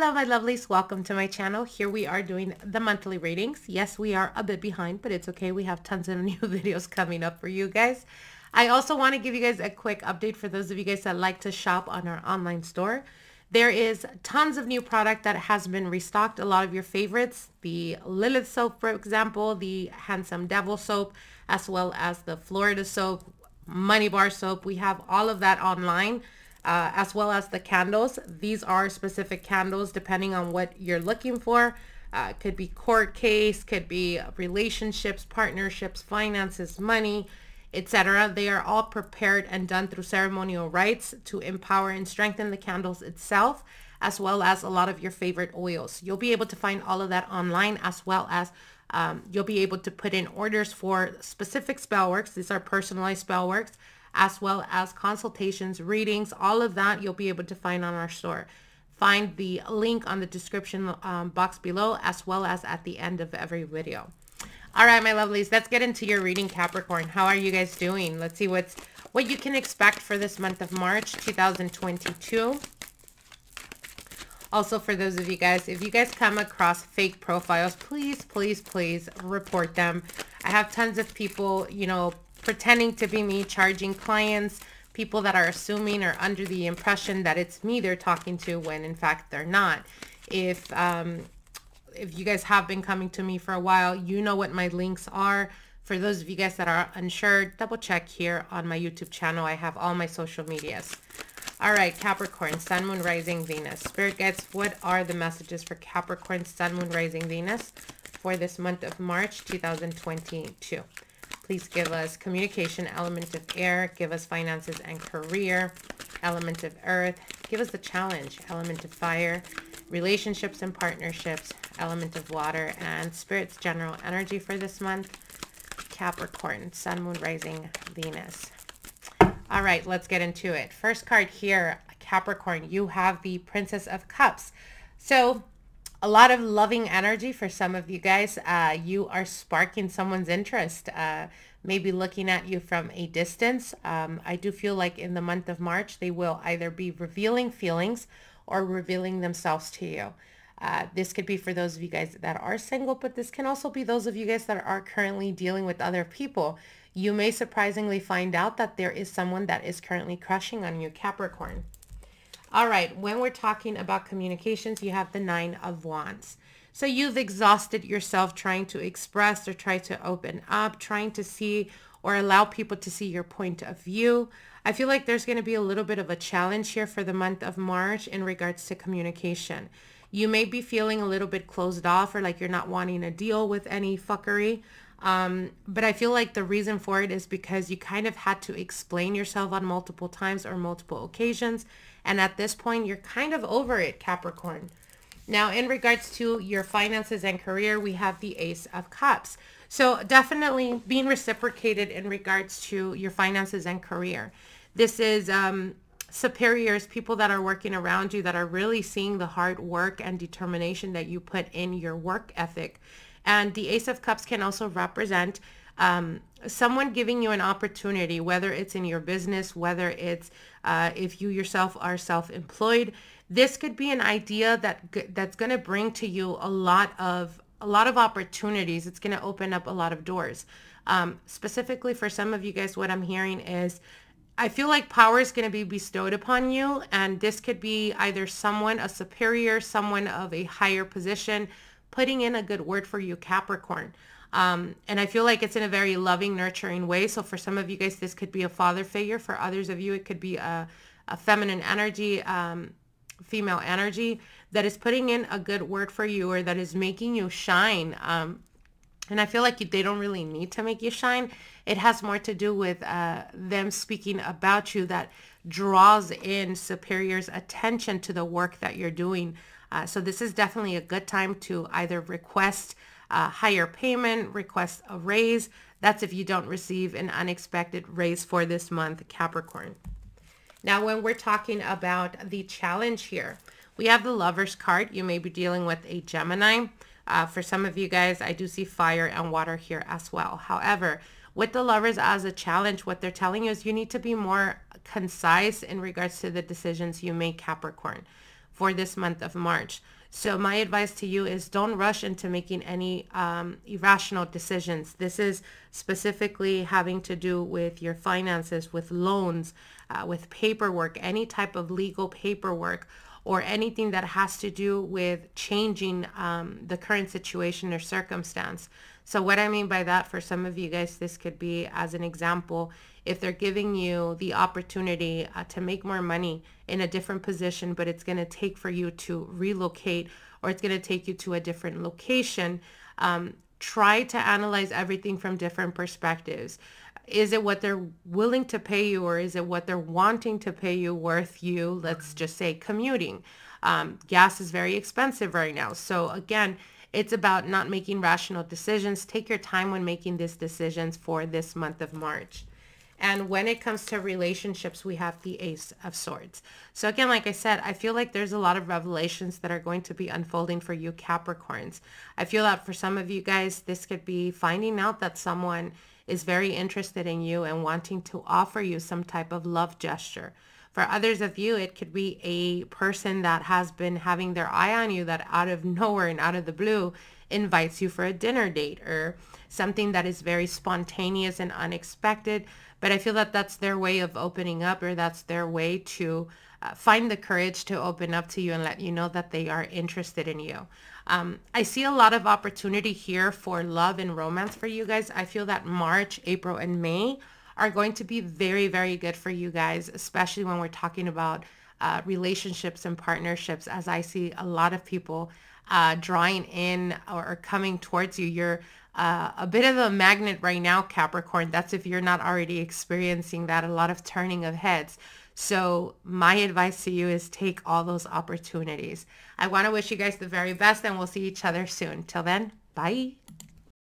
Hello, my lovelies. Welcome to my channel. Here we are doing the monthly readings. Yes, we are a bit behind, but it's okay. We have tons of new videos coming up for you guys. I also want to give you guys a quick update for those of you guys that like to shop on our online store. There is tons of new product that has been restocked. A lot of your favorites, the Lilith soap, for example, the Handsome Devil soap, as well as the Florida soap, Money Bar soap. We have all of that online uh, as well as the candles. These are specific candles depending on what you're looking for. Uh, could be court case, could be relationships, partnerships, finances, money, etc. They are all prepared and done through ceremonial rites to empower and strengthen the candles itself, as well as a lot of your favorite oils. You'll be able to find all of that online, as well as um, you'll be able to put in orders for specific spell works. These are personalized spell works as well as consultations, readings, all of that you'll be able to find on our store. Find the link on the description um, box below as well as at the end of every video. All right, my lovelies, let's get into your reading Capricorn. How are you guys doing? Let's see what's what you can expect for this month of March 2022. Also, for those of you guys, if you guys come across fake profiles, please, please, please report them. I have tons of people, you know, pretending to be me, charging clients, people that are assuming or under the impression that it's me they're talking to when in fact they're not. If um, if you guys have been coming to me for a while, you know what my links are. For those of you guys that are unsure, double check here on my YouTube channel. I have all my social medias. All right, Capricorn, Sun, Moon, Rising, Venus. Spirit guides, what are the messages for Capricorn, Sun, Moon, Rising, Venus for this month of March 2022? Please give us communication, element of air. Give us finances and career, element of earth. Give us the challenge, element of fire. Relationships and partnerships, element of water. And spirit's general energy for this month, Capricorn, Sun, Moon, Rising, Venus. All right, let's get into it. First card here, Capricorn, you have the Princess of Cups. So a lot of loving energy for some of you guys. Uh, you are sparking someone's interest, uh, maybe looking at you from a distance. Um, I do feel like in the month of March, they will either be revealing feelings or revealing themselves to you. Uh, this could be for those of you guys that are single, but this can also be those of you guys that are currently dealing with other people. You may surprisingly find out that there is someone that is currently crushing on you, Capricorn. All right, when we're talking about communications, you have the Nine of Wands. So you've exhausted yourself trying to express or try to open up, trying to see or allow people to see your point of view. I feel like there's going to be a little bit of a challenge here for the month of March in regards to communication. You may be feeling a little bit closed off or like you're not wanting to deal with any fuckery. Um, but I feel like the reason for it is because you kind of had to explain yourself on multiple times or multiple occasions and at this point, you're kind of over it, Capricorn. Now, in regards to your finances and career, we have the Ace of Cups. So definitely being reciprocated in regards to your finances and career. This is um, superiors, people that are working around you that are really seeing the hard work and determination that you put in your work ethic. And the Ace of Cups can also represent um, someone giving you an opportunity, whether it's in your business, whether it's uh, if you yourself are self-employed, this could be an idea that that's going to bring to you a lot of a lot of opportunities. It's going to open up a lot of doors. Um, specifically for some of you guys, what I'm hearing is I feel like power is going to be bestowed upon you. And this could be either someone, a superior, someone of a higher position, putting in a good word for you, Capricorn. Um, and I feel like it's in a very loving, nurturing way. So for some of you guys, this could be a father figure. For others of you, it could be a, a feminine energy, um, female energy that is putting in a good word for you or that is making you shine. Um, and I feel like they don't really need to make you shine. It has more to do with uh, them speaking about you that draws in superiors' attention to the work that you're doing. Uh, so this is definitely a good time to either request a higher payment, request a raise. That's if you don't receive an unexpected raise for this month, Capricorn. Now, when we're talking about the challenge here, we have the Lover's card. You may be dealing with a Gemini. Uh, for some of you guys, I do see fire and water here as well. However, with the Lovers as a challenge, what they're telling you is you need to be more concise in regards to the decisions you make, Capricorn for this month of March. So my advice to you is don't rush into making any um, irrational decisions. This is specifically having to do with your finances, with loans, uh, with paperwork, any type of legal paperwork or anything that has to do with changing um, the current situation or circumstance. So what I mean by that for some of you guys, this could be as an example, if they're giving you the opportunity uh, to make more money in a different position, but it's going to take for you to relocate or it's going to take you to a different location, um, try to analyze everything from different perspectives. Is it what they're willing to pay you or is it what they're wanting to pay you worth you, let's just say commuting? Um, gas is very expensive right now. So again, it's about not making rational decisions. Take your time when making these decisions for this month of March. And when it comes to relationships, we have the Ace of Swords. So again, like I said, I feel like there's a lot of revelations that are going to be unfolding for you Capricorns. I feel that for some of you guys, this could be finding out that someone is very interested in you and wanting to offer you some type of love gesture. For others of you, it could be a person that has been having their eye on you that out of nowhere and out of the blue invites you for a dinner date or something that is very spontaneous and unexpected. But I feel that that's their way of opening up or that's their way to uh, find the courage to open up to you and let you know that they are interested in you. Um, I see a lot of opportunity here for love and romance for you guys. I feel that March, April, and May are going to be very, very good for you guys, especially when we're talking about uh, relationships and partnerships, as I see a lot of people uh, drawing in or, or, coming towards you. You're uh, a bit of a magnet right now, Capricorn. That's if you're not already experiencing that, a lot of turning of heads. So my advice to you is take all those opportunities. I want to wish you guys the very best and we'll see each other soon. Till then, bye.